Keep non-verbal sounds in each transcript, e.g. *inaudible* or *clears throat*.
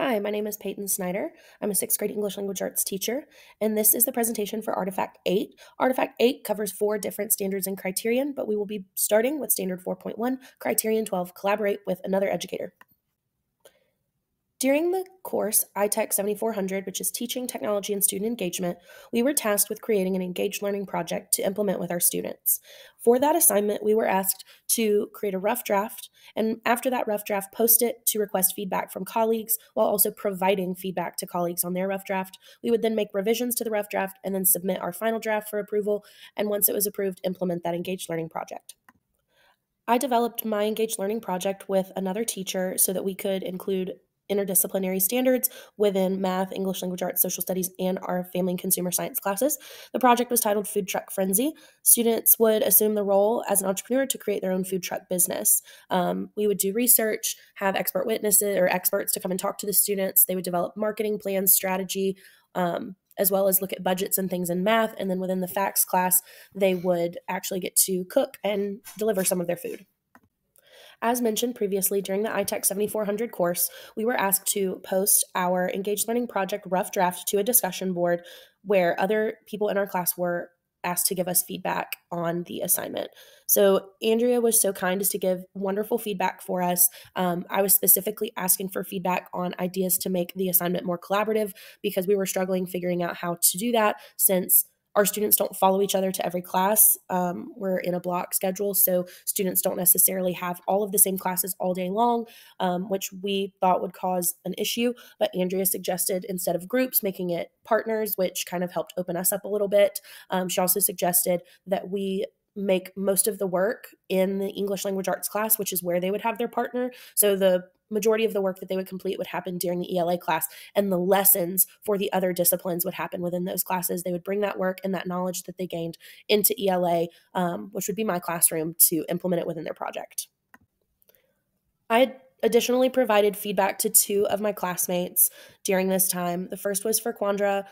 Hi, my name is Payton Snider. I'm a sixth grade English language arts teacher, and this is the presentation for Artifact 8. Artifact 8 covers four different standards and criterion, but we will be starting with Standard 4.1, Criterion 12, Collaborate with another educator. During the course ITEC 7400, which is Teaching, Technology, and Student Engagement, we were tasked with creating an engaged learning project to implement with our students. For that assignment, we were asked to create a rough draft, and after that rough draft, post it to request feedback from colleagues while also providing feedback to colleagues on their rough draft. We would then make revisions to the rough draft and then submit our final draft for approval, and once it was approved, implement that engaged learning project. I developed my engaged learning project with another teacher so that we could include interdisciplinary standards within math, English language arts, social studies, and our family and consumer science classes. The project was titled Food Truck Frenzy. Students would assume the role as an entrepreneur to create their own food truck business. Um, we would do research, have expert witnesses or experts to come and talk to the students. They would develop marketing plans, strategy, um, as well as look at budgets and things in math. And then within the facts class, they would actually get to cook and deliver some of their food. As mentioned previously, during the ITEC 7400 course, we were asked to post our Engaged Learning Project rough draft to a discussion board where other people in our class were asked to give us feedback on the assignment. So Andrea was so kind as to give wonderful feedback for us. Um, I was specifically asking for feedback on ideas to make the assignment more collaborative because we were struggling figuring out how to do that since our students don't follow each other to every class. Um, we're in a block schedule, so students don't necessarily have all of the same classes all day long, um, which we thought would cause an issue. But Andrea suggested instead of groups, making it partners, which kind of helped open us up a little bit. Um, she also suggested that we make most of the work in the English language arts class, which is where they would have their partner. So the majority of the work that they would complete would happen during the ELA class, and the lessons for the other disciplines would happen within those classes. They would bring that work and that knowledge that they gained into ELA, um, which would be my classroom, to implement it within their project. I additionally provided feedback to two of my classmates during this time. The first was for Quandra.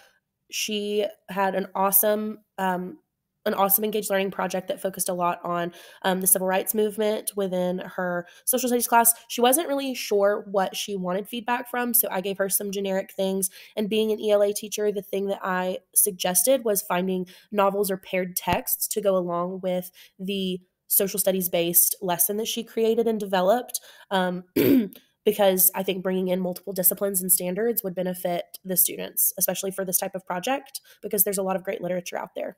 She had an awesome um, an awesome engaged learning project that focused a lot on um, the civil rights movement within her social studies class. She wasn't really sure what she wanted feedback from, so I gave her some generic things. And being an ELA teacher, the thing that I suggested was finding novels or paired texts to go along with the social studies based lesson that she created and developed. Um, *clears throat* because I think bringing in multiple disciplines and standards would benefit the students, especially for this type of project, because there's a lot of great literature out there.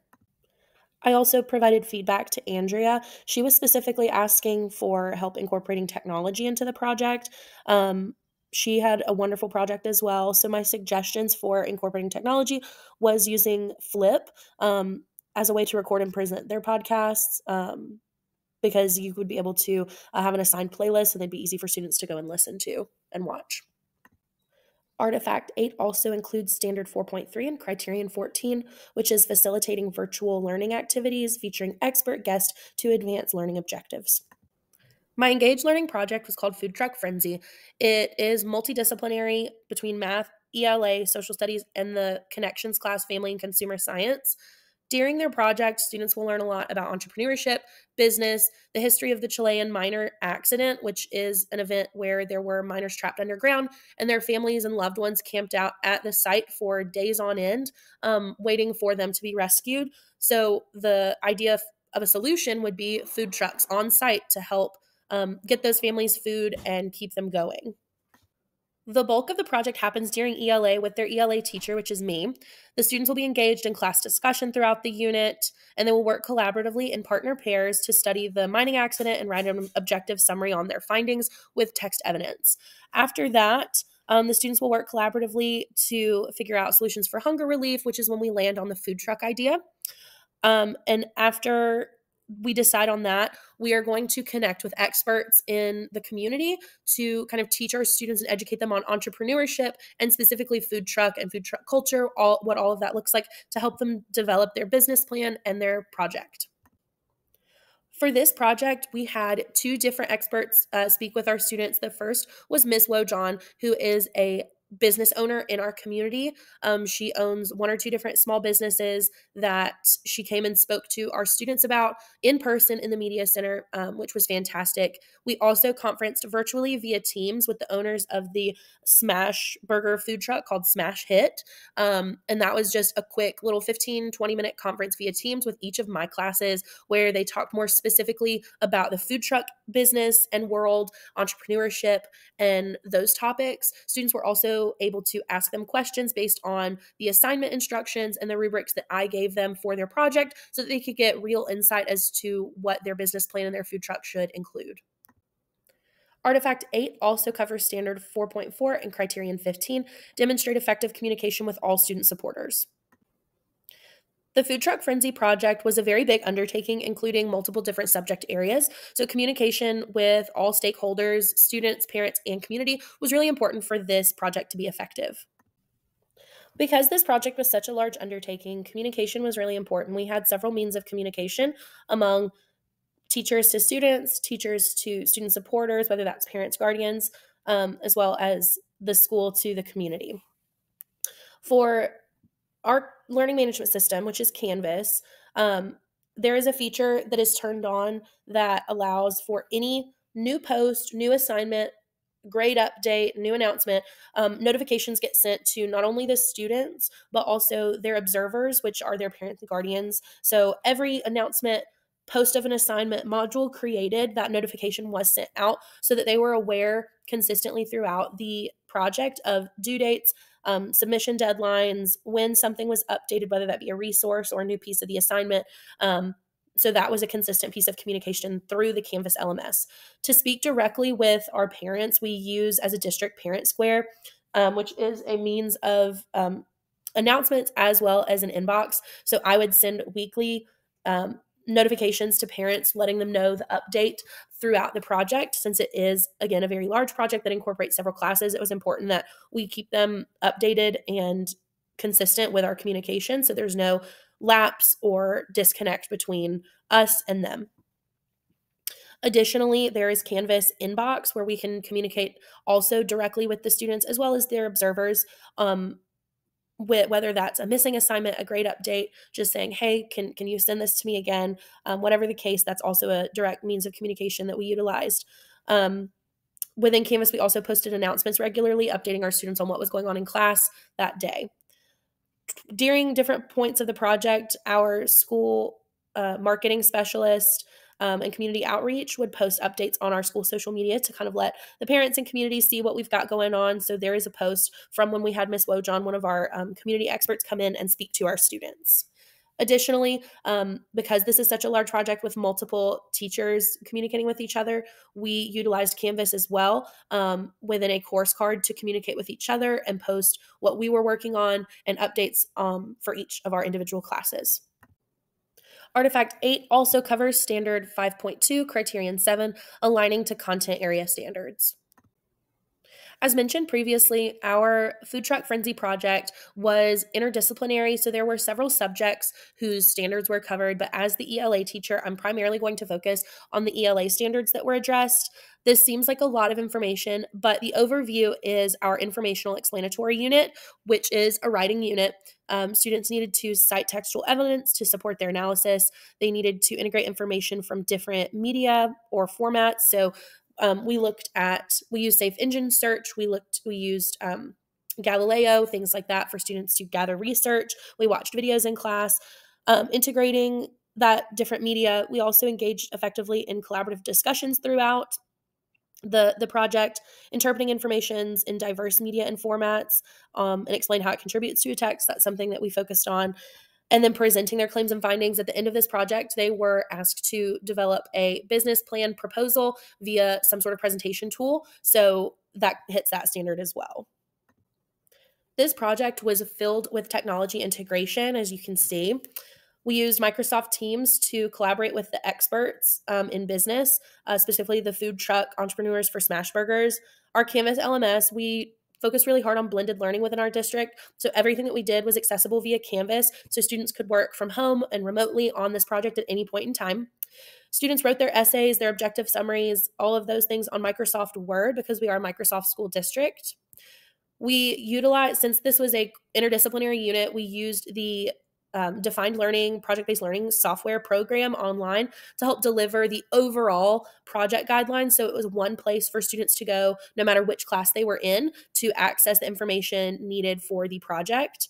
I also provided feedback to Andrea. She was specifically asking for help incorporating technology into the project. Um, she had a wonderful project as well. So, my suggestions for incorporating technology was using Flip um, as a way to record and present their podcasts. Um, because you would be able to uh, have an assigned playlist and they'd be easy for students to go and listen to and watch. Artifact 8 also includes Standard 4.3 and Criterion 14, which is facilitating virtual learning activities featuring expert guests to advance learning objectives. My engaged learning project was called Food Truck Frenzy. It is multidisciplinary between math, ELA, social studies, and the connections class, family and consumer science. During their project, students will learn a lot about entrepreneurship, business, the history of the Chilean miner accident, which is an event where there were miners trapped underground and their families and loved ones camped out at the site for days on end, um, waiting for them to be rescued. So, the idea of a solution would be food trucks on site to help um, get those families food and keep them going. The bulk of the project happens during ELA with their ELA teacher, which is me. The students will be engaged in class discussion throughout the unit, and they will work collaboratively in partner pairs to study the mining accident and write an objective summary on their findings with text evidence. After that, um, the students will work collaboratively to figure out solutions for hunger relief, which is when we land on the food truck idea. Um, and after we decide on that, we are going to connect with experts in the community to kind of teach our students and educate them on entrepreneurship and specifically food truck and food truck culture, all what all of that looks like to help them develop their business plan and their project. For this project, we had two different experts uh, speak with our students. The first was Ms. Wojon, who is a business owner in our community. Um, she owns one or two different small businesses that she came and spoke to our students about in person in the Media Center, um, which was fantastic. We also conferenced virtually via Teams with the owners of the Smash Burger food truck called Smash Hit. Um, and that was just a quick little 15, 20 minute conference via Teams with each of my classes where they talked more specifically about the food truck business and world, entrepreneurship, and those topics. Students were also able to ask them questions based on the assignment instructions and the rubrics that I gave them for their project so that they could get real insight as to what their business plan and their food truck should include. Artifact 8 also covers Standard 4.4 and Criterion 15, demonstrate effective communication with all student supporters. The Food Truck Frenzy project was a very big undertaking, including multiple different subject areas. So, communication with all stakeholders, students, parents, and community was really important for this project to be effective. Because this project was such a large undertaking, communication was really important. We had several means of communication among teachers to students, teachers to student supporters, whether that's parents, guardians, um, as well as the school to the community. For our learning management system, which is Canvas, um, there is a feature that is turned on that allows for any new post, new assignment, grade update, new announcement, um, notifications get sent to not only the students, but also their observers, which are their parents and guardians. So every announcement, post of an assignment module created, that notification was sent out so that they were aware consistently throughout the project of due dates, um, submission deadlines, when something was updated, whether that be a resource or a new piece of the assignment. Um, so that was a consistent piece of communication through the Canvas LMS. To speak directly with our parents, we use as a district ParentSquare, um, which is a means of um, announcements as well as an inbox. So I would send weekly um, notifications to parents letting them know the update throughout the project since it is again a very large project that incorporates several classes. It was important that we keep them updated and consistent with our communication so there's no lapse or disconnect between us and them. Additionally, there is Canvas Inbox where we can communicate also directly with the students as well as their observers um, whether that's a missing assignment, a grade update, just saying, hey, can, can you send this to me again? Um, whatever the case, that's also a direct means of communication that we utilized. Um, within Canvas, we also posted announcements regularly, updating our students on what was going on in class that day. During different points of the project, our school uh, marketing specialist, um, and community outreach would post updates on our school social media to kind of let the parents and community see what we've got going on. So there is a post from when we had Miss Wojon, one of our um, community experts, come in and speak to our students. Additionally, um, because this is such a large project with multiple teachers communicating with each other, we utilized Canvas as well um, within a course card to communicate with each other and post what we were working on and updates um, for each of our individual classes. Artifact 8 also covers Standard 5.2, Criterion 7, aligning to content area standards. As mentioned previously, our Food Truck Frenzy project was interdisciplinary, so there were several subjects whose standards were covered. But as the ELA teacher, I'm primarily going to focus on the ELA standards that were addressed. This seems like a lot of information, but the overview is our informational explanatory unit, which is a writing unit. Um, students needed to cite textual evidence to support their analysis. They needed to integrate information from different media or formats. So um, we looked at we used safe engine search we looked we used um, galileo things like that for students to gather research. We watched videos in class um, integrating that different media. We also engaged effectively in collaborative discussions throughout the the project interpreting informations in diverse media and formats um, and explain how it contributes to a text. That's something that we focused on and then presenting their claims and findings. At the end of this project they were asked to develop a business plan proposal via some sort of presentation tool. So that hits that standard as well. This project was filled with technology integration as you can see. We used Microsoft Teams to collaborate with the experts um, in business, uh, specifically the food truck entrepreneurs for Smash Burgers. Our Canvas LMS, we focused really hard on blended learning within our district. So everything that we did was accessible via Canvas, so students could work from home and remotely on this project at any point in time. Students wrote their essays, their objective summaries, all of those things on Microsoft Word because we are a Microsoft school district. we utilized since this was a interdisciplinary unit we used the um, defined learning project-based learning software program online to help deliver the overall project guidelines. So it was one place for students to go no matter which class they were in to access the information needed for the project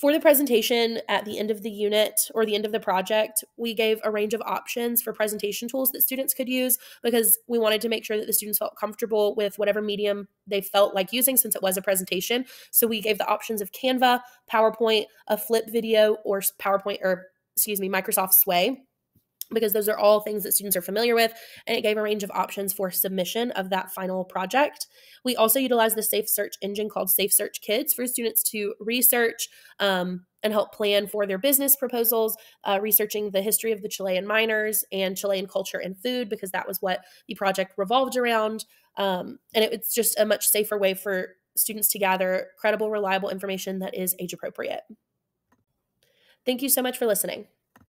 for the presentation at the end of the unit or the end of the project, we gave a range of options for presentation tools that students could use because we wanted to make sure that the students felt comfortable with whatever medium they felt like using since it was a presentation. So we gave the options of Canva, PowerPoint, a flip video, or PowerPoint or excuse me, Microsoft Sway because those are all things that students are familiar with. And it gave a range of options for submission of that final project. We also utilized the Safe Search engine called Safe Search Kids for students to research um, and help plan for their business proposals, uh, researching the history of the Chilean miners and Chilean culture and food, because that was what the project revolved around. Um, and it, it's just a much safer way for students to gather credible, reliable information that is age appropriate. Thank you so much for listening.